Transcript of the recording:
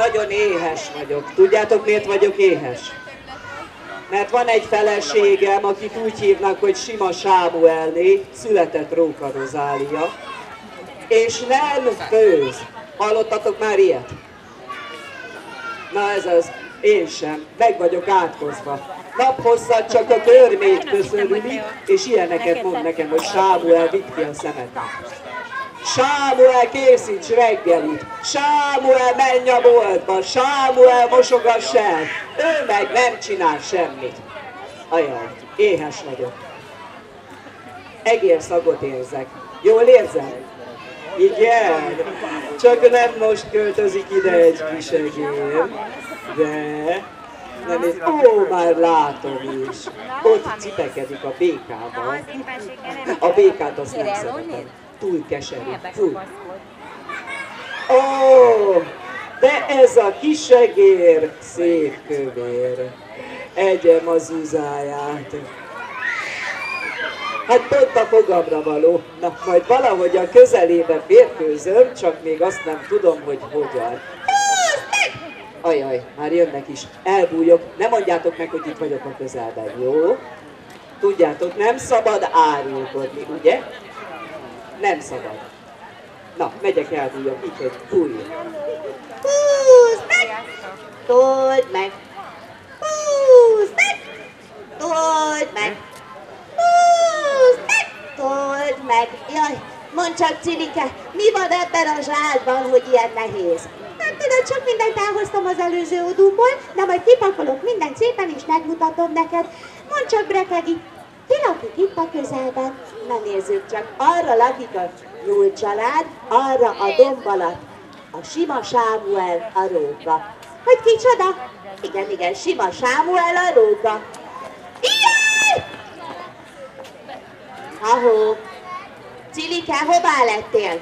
nagyon éhes vagyok. Tudjátok, miért vagyok éhes? Mert van egy feleségem, akit úgy hívnak, hogy Sima Sámuelné, született Róka Rozália, és nem főz. Hallottatok már ilyet? Na ez az, én sem, meg vagyok átkozva. Naphosszat csak a körmét köszönni, és ilyeneket mond nekem, hogy Sámuel, vitt ki a szemet. Sámuel, készíts reggelit! Sámuel, menj a boltba! Sámuel, mosogass el! Ő meg nem csinál semmit. Ajaj, éhes vagyok. Egérszagot érzek. Jól érzem? Igen, csak nem most költözik ide egy kis egér, de nem én, ó, már látom is. Ott cipekedik a békában. A békát azt nem szeretem. Túl keserű. Fúj. Ó, de ez a kisegér szép kövér. Egyem az uzáját. Hát pont a fogamra való. Na, majd valahogy a közelébe férkőzöm, csak még azt nem tudom, hogy hogyan. Ajaj, már jönnek is. Elbújok, nem mondjátok meg, hogy itt vagyok a közelben, jó? Tudjátok, nem szabad árulkodni, ugye? Nem szabad. Na, megyek, elbújok, így, hogy bújj. Húzd meg! Told meg! Húzd meg! Told meg! Húzd meg! Told meg! Jaj, mondd csak, Cilike, mi van ebben a zsákban, hogy ilyen nehéz? Hát tudod, csak mindent elhoztam az előző odúmból, de majd kipakolok mindent szépen és megmutatom neked. Mondd csak, Brekegi, ki lakik itt a közelben? Na nézzük csak, arra lakik a Nyúl család, arra a domb alatt a Sima Sámuel a róka. Hogy kicsoda? Igen, igen, Sima Sámuel a róka. Jaj! Ahó! Cilike, hová lettél?